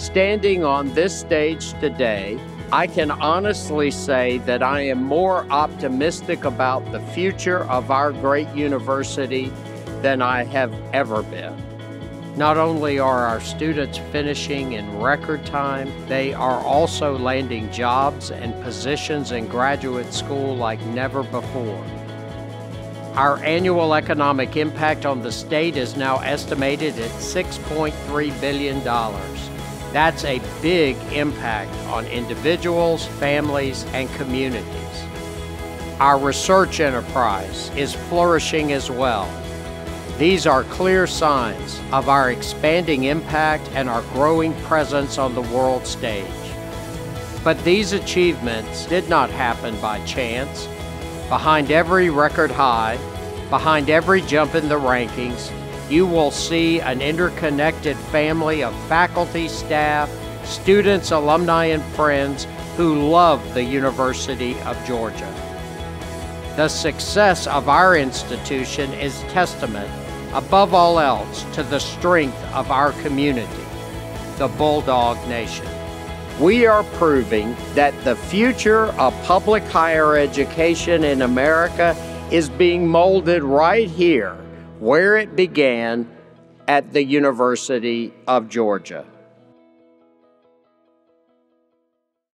Standing on this stage today, I can honestly say that I am more optimistic about the future of our great university than I have ever been. Not only are our students finishing in record time, they are also landing jobs and positions in graduate school like never before. Our annual economic impact on the state is now estimated at $6.3 billion. That's a big impact on individuals, families, and communities. Our research enterprise is flourishing as well. These are clear signs of our expanding impact and our growing presence on the world stage. But these achievements did not happen by chance. Behind every record high, behind every jump in the rankings, you will see an interconnected family of faculty, staff, students, alumni, and friends who love the University of Georgia. The success of our institution is testament, above all else, to the strength of our community, the Bulldog Nation we are proving that the future of public higher education in America is being molded right here, where it began at the University of Georgia.